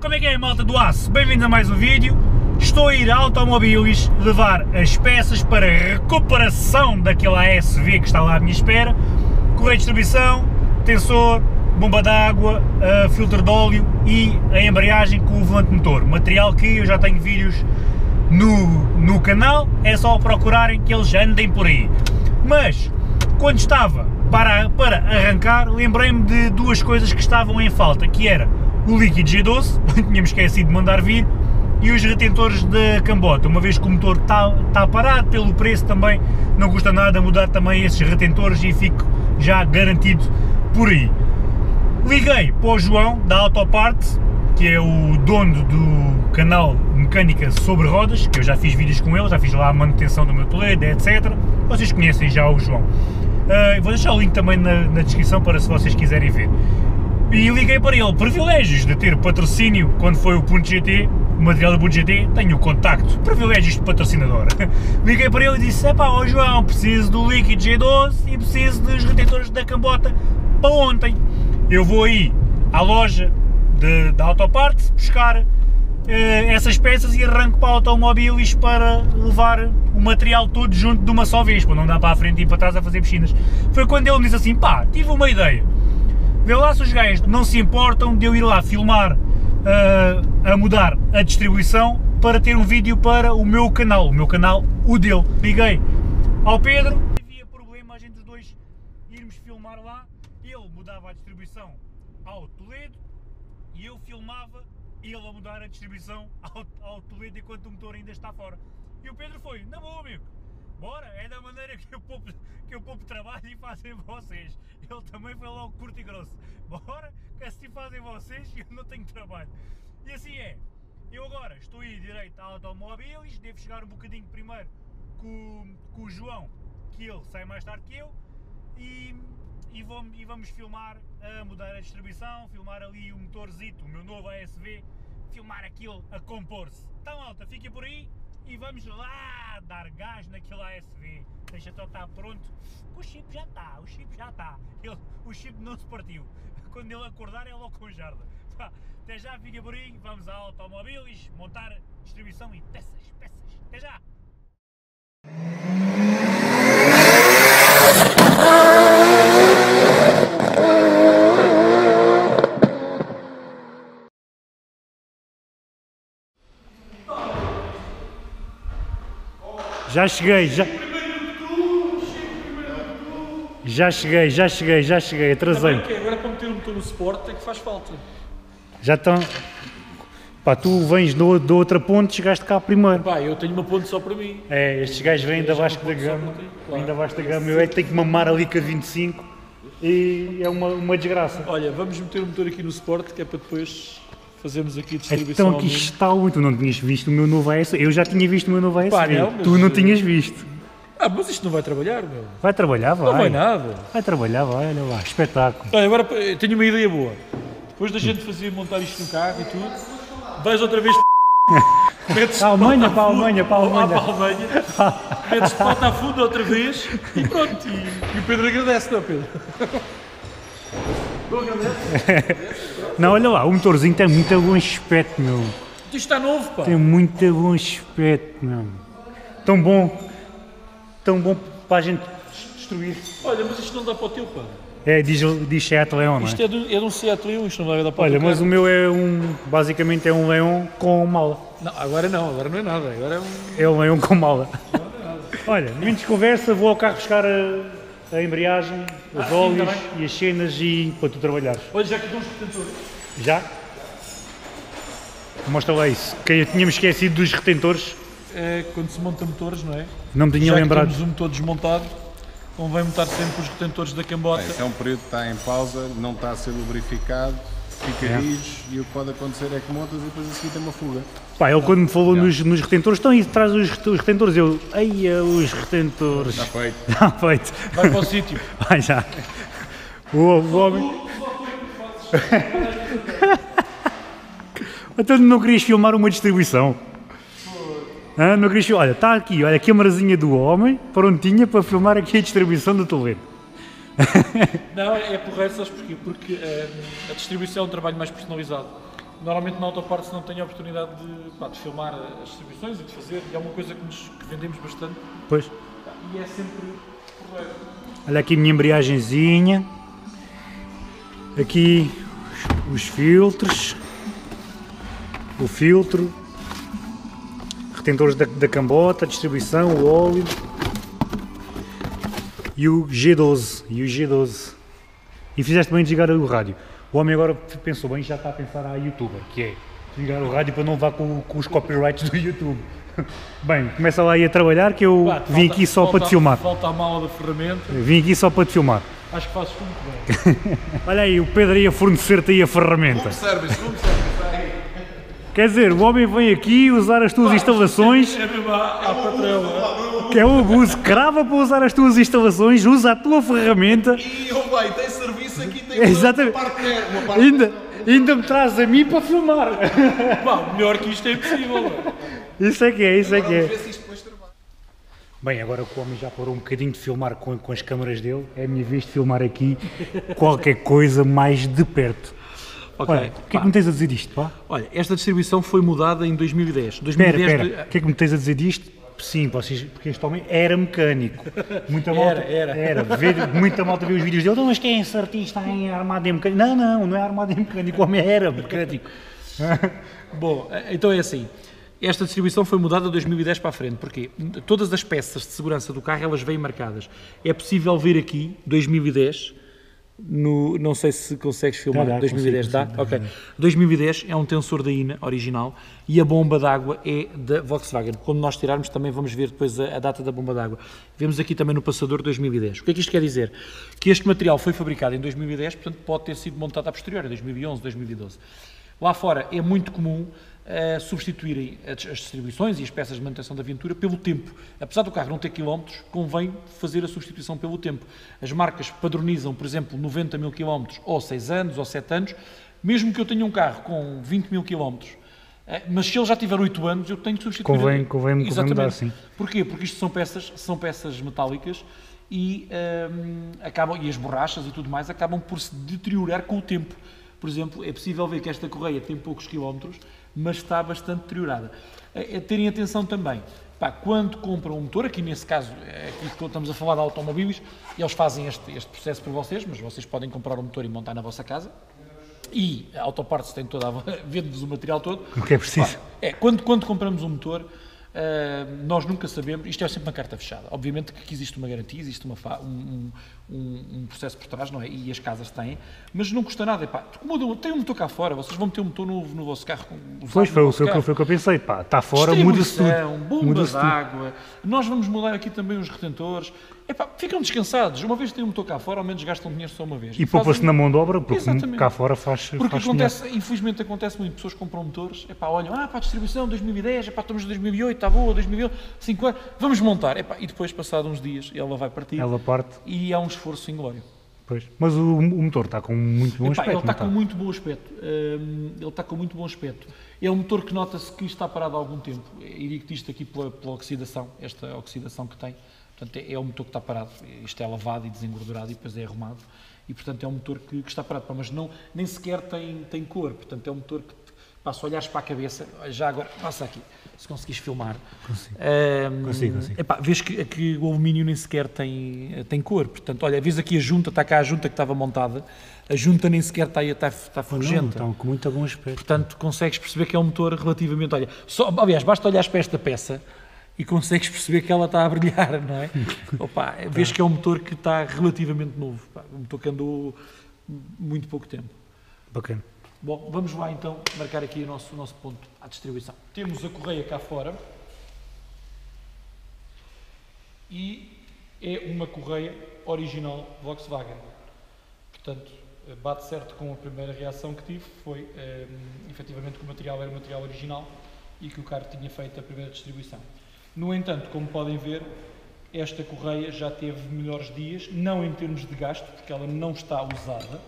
Como é que é, malta do aço? Bem-vindos a mais um vídeo. Estou a ir a Automobilis levar as peças para recuperação daquela ASV que está lá à minha espera. Correia de distribuição, tensor, bomba d'água, uh, filtro de óleo e a embreagem com o volante motor. Material que eu já tenho vídeos no, no canal, é só procurarem que eles andem por aí. Mas, quando estava para, para arrancar, lembrei-me de duas coisas que estavam em falta, que era o líquido G12, tínhamos esquecido de mandar vir, e os retentores da cambota, uma vez que o motor está, está parado, pelo preço também não custa nada mudar também esses retentores e fico já garantido por aí. Liguei para o João da Autoparte, que é o dono do canal Mecânica sobre Rodas, que eu já fiz vídeos com ele, já fiz lá a manutenção do meu Toledo, etc. Vocês conhecem já o João. Uh, vou deixar o link também na, na descrição para se vocês quiserem ver. E liguei para ele, privilégios de ter patrocínio quando foi o Ponto GT, o material do Ponto GT, tenho o contacto, privilégios de patrocinador. liguei para ele e disse, é pá, ó João, preciso do líquido G12 e preciso dos retentores da cambota para ontem. Eu vou aí à loja da Autoparte buscar uh, essas peças e arranco para automóveis para levar o material todo junto de uma só vez, para não dar para a frente e para trás a fazer piscinas. Foi quando ele me disse assim, pá, tive uma ideia Vê lá se os gajos não se importam de eu ir lá filmar uh, a mudar a distribuição para ter um vídeo para o meu canal, o meu canal, o dele. Liguei ao Pedro, havia problema a gente os dois irmos filmar lá, ele mudava a distribuição ao Toledo e eu filmava ele a mudar a distribuição ao, ao Toledo enquanto o motor ainda está fora. E o Pedro foi, na boa amigo, bora, é da maneira que eu poupo, que eu poupo trabalho e fazem vocês. Ele também foi logo curto e grosso. Bora, que assim fazem vocês e eu não tenho trabalho. E assim é. Eu agora estou aí direito a automóveis, devo chegar um bocadinho primeiro com, com o João, que ele sai mais tarde que eu, e, e, vamos, e vamos filmar a mudar a distribuição, filmar ali o motorzito, o meu novo ASV, filmar aquilo a compor-se. Então malta, fiquem por aí e vamos lá dar gás naquele ASV. Deixa só estar pronto. O chip já está, o chip já está. Ele, o chip não se partiu. Quando ele acordar, é logo com jarda. Até já, fica por aí. Vamos a automóveis, montar distribuição e peças, peças. Até já! Já cheguei, já. Já cheguei, já cheguei, já cheguei, atrasei. Agora para meter o motor no Sport é que faz falta. Já estão. Pá, tu vens do, do outra ponte, chegaste cá primeiro. Pá, eu tenho uma ponte só para mim. É, estes gajos vêm da Vasco da Gama. Vêm da Vasco da Gama. Eu é que tenho que mamar ali com a 25 e é uma, uma desgraça. Olha, vamos meter o motor aqui no Sport que é para depois fazermos aqui a distribuição. Então aqui está o. Tu não tinhas visto o meu novo AS. Eu já tinha visto o meu novo AS. Pá, não, tu não tinhas visto. Ah, mas isto não vai trabalhar, meu. Vai trabalhar, vai. Não vai nada. Vai trabalhar, vai, olha lá, espetáculo. Olha, agora tenho uma ideia boa. Depois da gente fazer montar isto no carro e tudo, vais outra vez metes para a Alemanha, para a Alemanha, para a Alemanha. para a Alemanha, metes porta a fundo outra vez e pronto. E, e o Pedro agradece, não, Pedro? Não agradece? Não, olha lá, o motorzinho tem muito bom aspecto, meu. Isto está novo, pá. Tem muito bom aspecto, meu. Tão bom. Tão bom para a gente destruir. Olha, mas isto não dá para o teu, pá. É, diz, diz Seat Leon, não é? Isto é, do, é de um Seat Leon, isto não vai dar para Olha, o mas o meu é um, basicamente é um Leon com mala. Não, agora não, agora não é nada, agora é um... É um Leon com mala. Olha, menos conversa, vou ao carro buscar a, a embreagem, os ah, óleos sim, e as cenas e para tu trabalhares. Olha, já que estão os retentores. Já? Mostra lá isso. Que tínhamos esquecido dos retentores. É quando se monta motores, não é? Não me tinha já lembrado. Já temos o motor desmontado, convém montar sempre os retentores da cambota. Esse é um período que está em pausa, não está a ser lubrificado, fica é. rijo e o que pode acontecer é que montas e depois a seguir tem uma fuga. Pá, ele quando me falou nos, nos, retentores, estão aí, traz os, os retentores, eu, aí os retentores. Está feito. Está feito. Vai para o sítio. Vai já. O, o homem. então não querias filmar uma distribuição? Ah, não querias Olha, está aqui, olha a câmarazinha do homem, prontinha para filmar aqui a distribuição do Toledo. não, é porreiro, sabes porquê? Porque uh, a distribuição é um trabalho mais personalizado. Normalmente na Autoparts não tenho a oportunidade de, pá, de filmar as distribuições e de fazer, e é uma coisa que, nos, que vendemos bastante Pois. e é sempre porreiro. Olha aqui a minha embreagenzinha. Aqui os, os filtros. O filtro. Retentores da, da cambota, a distribuição, o óleo. E o G12. E o G12. E fizeste bem desligar o rádio. O homem agora pensou bem, já está a pensar a youtuber, que é desligar o rádio para não levar com, com os copyrights do YouTube. Bem, começa lá aí a trabalhar que eu Pá, vim falta- aqui só para te filmar. Falta a mala da ferramenta, Vim aqui só para te filmar. acho que fazes muito bem. Olha aí, o Pedro aí a fornecer-te aí a ferramenta. Service, room service. Quer dizer, o homem vem aqui usar as tuas instalações, É mesmo à, à patrão. que é um abuso, crava para usar as tuas instalações, usa a tua ferramenta, E oh, vai, tem serviço aqui, tem Exatamente. uma partner, uma parte ainda, ainda me traz a mim para filmar. Pá, melhor que isto é impossível. Isso é que é, isso é que Vamos é. ver se isto depois trabalha. Bem, agora que o homem já parou um bocadinho de filmar com, com as câmaras dele, é a minha vez de filmar aqui qualquer coisa mais de perto. Ok. Olha, o que é que me tens a dizer disto, pá? Olha, esta distribuição foi mudada em 2010. Espera, 2010 espera, de- o que é que me tens a dizer disto? Sim, vocês, porque este homem era mecânico. Muita malta, Era, era. era. Vê- muita malta viu os vídeos dele, então, mas quem é esse artista em armado em mecânico? Não, não, não é armado em mecânico, o homem era mecânico. Bom, eh, então é assim. Esta distribuição foi mudada de 2010 para a frente. Porquê? Todas as peças de segurança do carro, elas vêm marcadas. É possível ver aqui, 2010, no, não sei se consegues filmar, Dá, dá, 2010 consigo, dá? Ok. 2010 é um tensor da INA original e a bomba d'água é da Volkswagen. Quando nós tirarmos também vamos ver depois a, a data da bomba d'água. Vemos aqui também no passador 2010. O que é que isto quer dizer? Que este material foi fabricado em 2010, portanto pode ter sido montado a posteriori, em 2011, 2012. Lá fora é muito comum eh, substituírem as, as distribuições e as peças de manutenção da viatura pelo tempo. Apesar do carro não ter quilómetros, convém fazer a substituição pelo tempo. As marcas padronizam, por exemplo, 90 mil quilómetros ou 6 anos ou 7 anos, mesmo que eu tenha um carro com 20 mil quilómetros. eh, Mas se ele já tiver 8 anos, eu tenho que substituir. Convém- convém- convém Exatamente. mudar, sim. Porquê? Porque isto são peças, são peças metálicas e, hum, acabam, e as borrachas e tudo mais acabam por se deteriorar com o tempo. Por exemplo, é possível ver que esta correia tem poucos quilómetros, mas está bastante deteriorada. É, terem atenção também, pá, quando compram um motor, aqui nesse caso, é aqui estamos a falar de automóveis, eles fazem este, este processo por vocês, mas vocês podem comprar um motor e montar na vossa casa. E a Autoparts tem toda a... vende-vos o material todo. O que é preciso. Pá, é, quando, quando compramos um motor, nós nunca sabemos, isto é sempre uma carta fechada. Obviamente que existe uma garantia, existe uma um, um- um processo por trás, não é? E as casas têm, mas não custa nada. Epá, muda- tem um motor cá fora, vocês vão meter um motor novo no vosso carro. Pois foi, o- vosso foi, o que- carro. foi o que eu pensei, pá, está fora, muda-se tudo. bomba Muda-se tudo. d'água. Nós vamos mudar aqui também os retentores. Epá, ficam descansados. Uma vez que têm um motor cá fora, ao menos gastam dinheiro só uma vez. E poupa-se fazem- na mão de obra, porque Exatamente. cá fora faz, porque faz acontece, infelizmente acontece muito, pessoas compram motores, epá, olham, ah, para a distribuição 2010, epá, estamos em 2008, está boa, 2000, 5 anos, vamos montar, epá, e depois, passado uns dias, ela vai partir Ela parte, e há um esforço inglório. pois. Mas o, o motor está com muito bom Epá, aspecto, ele está está? com muito bom aspecto, hum, ele está com muito bom aspecto. É um motor que nota-se que está parado há algum tempo, e digo isto aqui pela, pela oxidação, esta oxidação que tem, portanto é, é um motor que está parado, isto é lavado e desengordurado e depois é arrumado, e portanto é um motor que, que está parado, mas não, nem sequer tem, tem cor, portanto é um motor que, se olhares para a cabeça, já agora, passa aqui, se conseguires filmar, Hum, Consigo, consigo. epá, vês que, que o alumínio nem sequer tem, tem cor, portanto, olha, vês aqui a junta, está cá a junta que estava montada, a junta nem sequer está, está, está Não, fugenta. estão com muito bom aspecto. Portanto, consegues perceber que é um motor relativamente. Olha, só, aliás, basta olhar para esta peça e consegues perceber que ela está a brilhar, não é? Opa, vês que é um motor que está relativamente novo. pá, um motor que andou muito pouco tempo. Bacana. Bom, vamos lá então marcar aqui o nosso, o nosso ponto à distribuição. Temos a correia cá fora e é uma correia original Volkswagen. Portanto, eh, bate certo com a primeira reação que tive, foi eh, efetivamente que o material era o material original e que o carro tinha feito a primeira distribuição. No entanto, como podem ver, esta correia já teve melhores dias, não em termos de gasto, porque ela não está usada,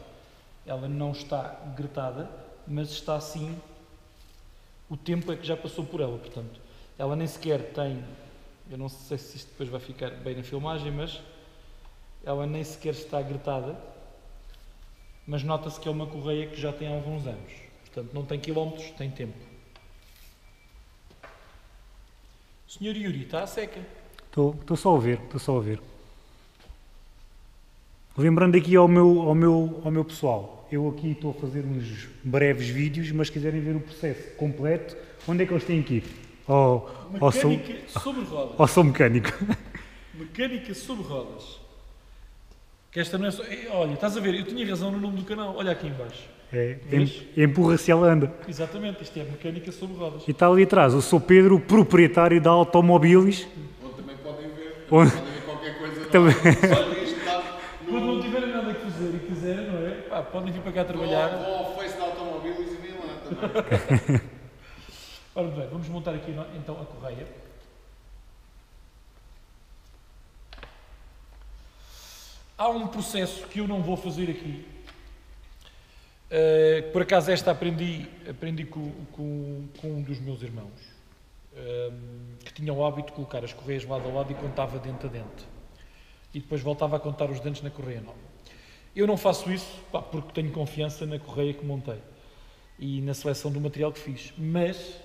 ela não está gretada, mas está sim. O tempo é que já passou por ela, portanto, ela nem sequer tem. Eu não sei se isto depois vai ficar bem na filmagem, mas ela nem sequer está gretada. Mas nota-se que é uma correia que já tem alguns anos. Portanto, não tem quilómetros, tem tempo. Senhor Yuri, está a seca. Estou, estou só a ver, estou só a ver. Lembrando aqui ao meu, ao, meu, ao meu pessoal, eu aqui estou a fazer uns breves vídeos, mas se quiserem ver o processo completo, onde é que eles têm que ir? Som, Mecânica sobre rodas. ao som mecânico. Mecânica sobre rodas. Que esta não é só. Olha, estás a ver, eu tinha razão no nome do canal. Olha aqui em baixo. É, Vês? em- empurra-se ela anda. Exatamente, isto é mecânica sobre rodas. E está ali atrás, eu sou Pedro, o proprietário da Automóveis. Onde também podem ver, Onde- podem ver qualquer coisa. Também- está Quando não tiverem nada que fazer e quiserem, não é? Pá, podem vir para cá trabalhar. Vão ao Face da Automóveis e vêm lá também. Ora bem, vamos montar aqui no- então a correia. Há um processo que eu não vou fazer aqui. Que por acaso esta aprendi, aprendi com, com, com um dos meus irmãos, eh, que tinha o hábito de colocar as correias lado a lado e contava dente a dente. E depois voltava a contar os dentes na correia nova. Eu não faço isso pá, porque tenho confiança na correia que montei e na seleção do material que fiz. Mas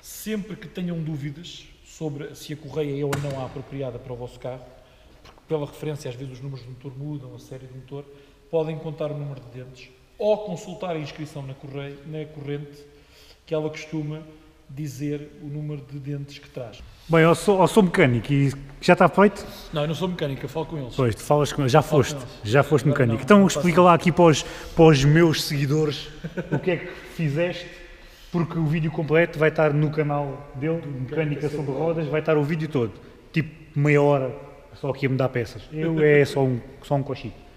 sempre que tenham dúvidas sobre se a correia é ou não a apropriada para o vosso carro, porque pela referência às vezes os números do motor mudam, a série do motor, podem contar o número de dentes ou consultar a inscrição na, correia, na corrente que ela costuma dizer o número de dentes que traz. Bem, eu sou, eu sou mecânico e já está feito? Não, eu não sou mecânico, eu falo com eles. Pois, tu falas com já foste, já foste mecânico. não, Então não explica lá aqui para os, para os meus seguidores o que é que fizeste, porque o vídeo completo vai estar no canal dele, Mecânica sobre Rodas, vai estar o vídeo todo, tipo meia hora, só aqui a mudar peças. Eu é só um, só um cochito.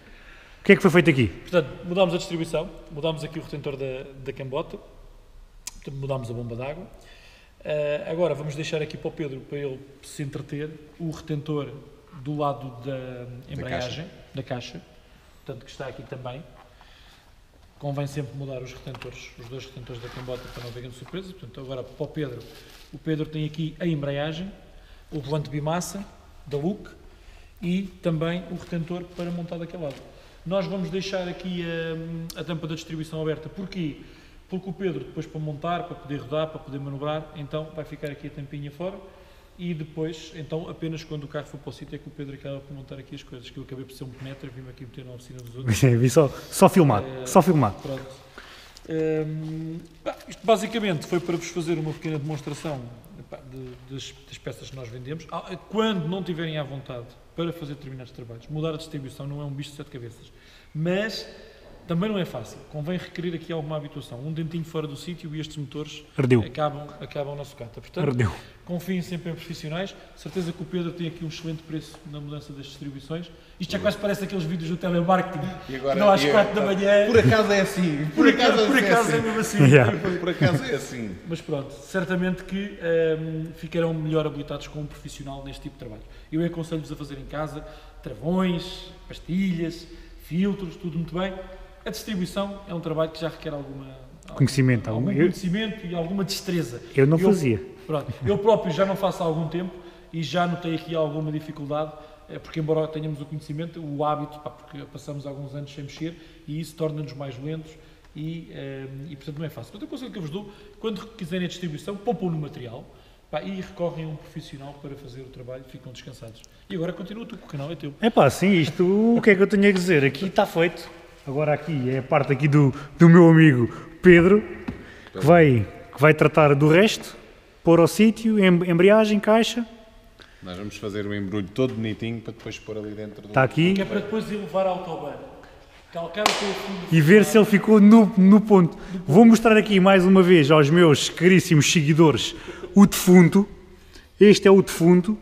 O que é que foi feito aqui? Portanto, mudámos a distribuição, mudámos aqui o retentor da, da cambota, portanto, mudámos a bomba d'água. Ah, agora vamos deixar aqui para o Pedro, para ele se entreter, o retentor do lado da embreagem, da caixa, portanto, que está aqui também. Convém sempre mudar os retentores, os dois retentores da cambota para não haver grande surpresa. Portanto, agora para o Pedro, o Pedro tem aqui a embreagem, o volante bimassa da Look e também o retentor para montar daquele lado. Nós vamos deixar aqui a, a tampa da distribuição aberta. Porquê? Porque o Pedro, depois para montar, para poder rodar, para poder manobrar, então vai ficar aqui a tampinha fora e depois, então, apenas quando o carro for para o sítio é que o Pedro acaba por montar aqui as coisas. Que eu acabei por ser um penetra, vim-me aqui meter na oficina dos outros. Vi só, só filmado, só filmado. Pronto. Hum, pá, isto basicamente foi para vos fazer uma pequena demonstração pá, de- das, das peças que nós vendemos. Ah, Quando não tiverem à vontade para fazer determinados trabalhos, mudar a distribuição não é um bicho de sete cabeças. Mas também não é fácil. Convém requerer aqui alguma habituação. Um dentinho fora do sítio e estes motores Ardeu. acabam, acabam na sucata. Portanto, Ardeu. confiem sempre em profissionais. Certeza que o Pedro tem aqui um excelente preço na mudança das distribuições. Isto já quase parece aqueles vídeos do telemarketing. E agora- não às e 4 da manhã. Por acaso é assim. Por acaso, por é acaso é assim. mesmo assim. Yeah. Por acaso é assim. Mas pronto, certamente que hum, ficarão melhor habilitados com um profissional neste tipo de trabalho. Eu aconselho-vos a fazer em casa travões, pastilhas, filtros, tudo muito bem. A distribuição é um trabalho que já requer alguma Conhecimento, algum, algum- eu- conhecimento e alguma destreza. Eu não fazia. Pronto, eu próprio já não faço há algum tempo e já notei aqui alguma dificuldade, eh, porque embora tenhamos o conhecimento, o hábito, pá, porque passamos alguns anos sem mexer e isso torna-nos mais lentos e, eh, e portanto não é fácil. Portanto, o conselho que eu vos dou, quando quiserem a distribuição, poupam no material pá, e recorrem a um profissional para fazer o trabalho, ficam descansados. E agora continua tu, que o canal é teu. É pá, sim, isto, o que é que eu tenho a dizer? Aqui está feito. Agora aqui é a parte aqui do, do meu amigo Pedro, que vai, que vai tratar do resto, pôr ao sítio, em- embreagem, caixa, Nós vamos fazer o embrulho todo bonitinho para depois pôr ali dentro do. está aqui, Que é para depois ir levar ao autobahn. Calcar o teu fundo. e ver se ele ficou no, no ponto. Vou mostrar aqui mais uma vez aos meus caríssimos seguidores o defunto. Este é o defunto.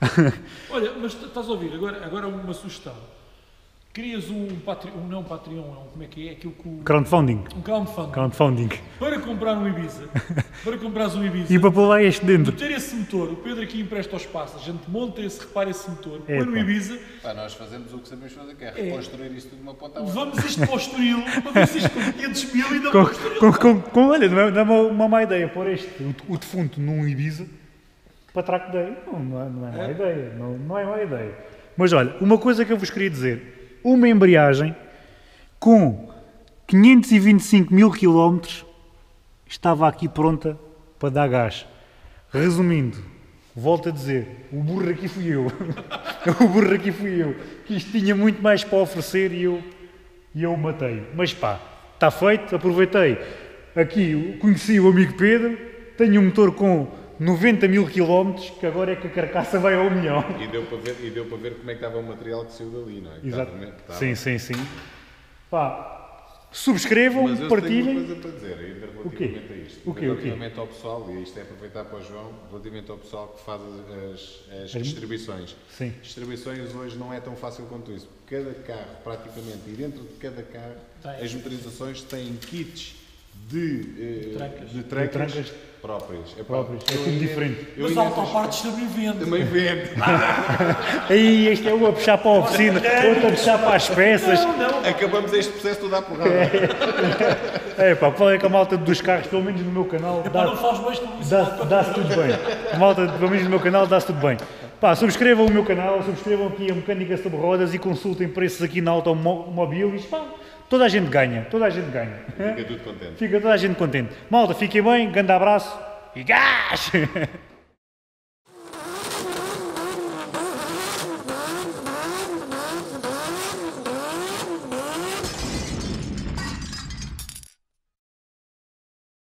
Olha, mas estás a ouvir, agora, agora uma sugestão. Crias um, Patreon, um não Patreon, é um, como é que é? Aquilo que o, Crowdfunding. um crowdfunding. Crowdfunding. Para comprar um Ibiza, para comprares um Ibiza, E para pôr lá este dentro. ter esse motor, o Pedro aqui empresta ao espaço, a gente monta esse, repara esse motor, põe no. Ibiza, Pá, nós fazemos o que sabemos fazer, que é reconstruir isto de uma ponta a outra. levamos isto para o Estoril, para ver se isto com 500 mil ainda Com, para o Estoril. com, com, com- olha, não é, não é uma, uma má ideia pôr este, o, o defunto num Ibiza para track day. Não, não é, não é má ideia. Não, não é má ideia. Mas olha, uma coisa que eu vos queria dizer: uma embreagem com 525 mil quilómetros estava aqui pronta para dar gás. Resumindo, volto a dizer, o burro aqui fui eu. o burro aqui fui eu. Que isto tinha muito mais para oferecer e eu, e eu o matei. Mas pá, está feito, aproveitei. Aqui conheci o amigo Pedro, tenho um motor com 90 mil quilómetros, que agora é que a carcaça vai ao milhão. E deu para ver, e deu para ver como é que estava o material que saiu dali, não é? Exato. estava- estava- Sim, sim, sim. Pá, subscrevam, Mas eu tenho partilhem. uma coisa para dizer ainda relativamente a isto. O quê, o quê? Relativamente ao pessoal, e isto é aproveitar para o João, relativamente ao pessoal que faz as, as distribuições. Sim. Distribuições hoje não é tão fácil quanto isso. Cada carro, praticamente, e dentro de cada carro, Tem. as motorizações têm kits de, eh, trancas. de trancas, De trancas próprias. Epá, próprias. É tudo diferente. Mas a autopartes também vende. Também vende. Aí este é um a puxar para a oficina, outro a puxar para as peças. Acabamos este processo todo à porrada. É pá, falei com a malta dos carros, pelo menos no meu canal, não dá- dá-se tudo bem. A malta, pelo menos no meu canal, dá-se tudo bem. Pá, subscrevam o meu canal, subscrevam aqui a Mecânica sobre Rodas e consultem preços aqui na Automobilis. Pá, toda a gente ganha, toda a gente ganha. Fica tudo contente. Fica toda a gente contente. Malta, fiquem bem, grande abraço e gás!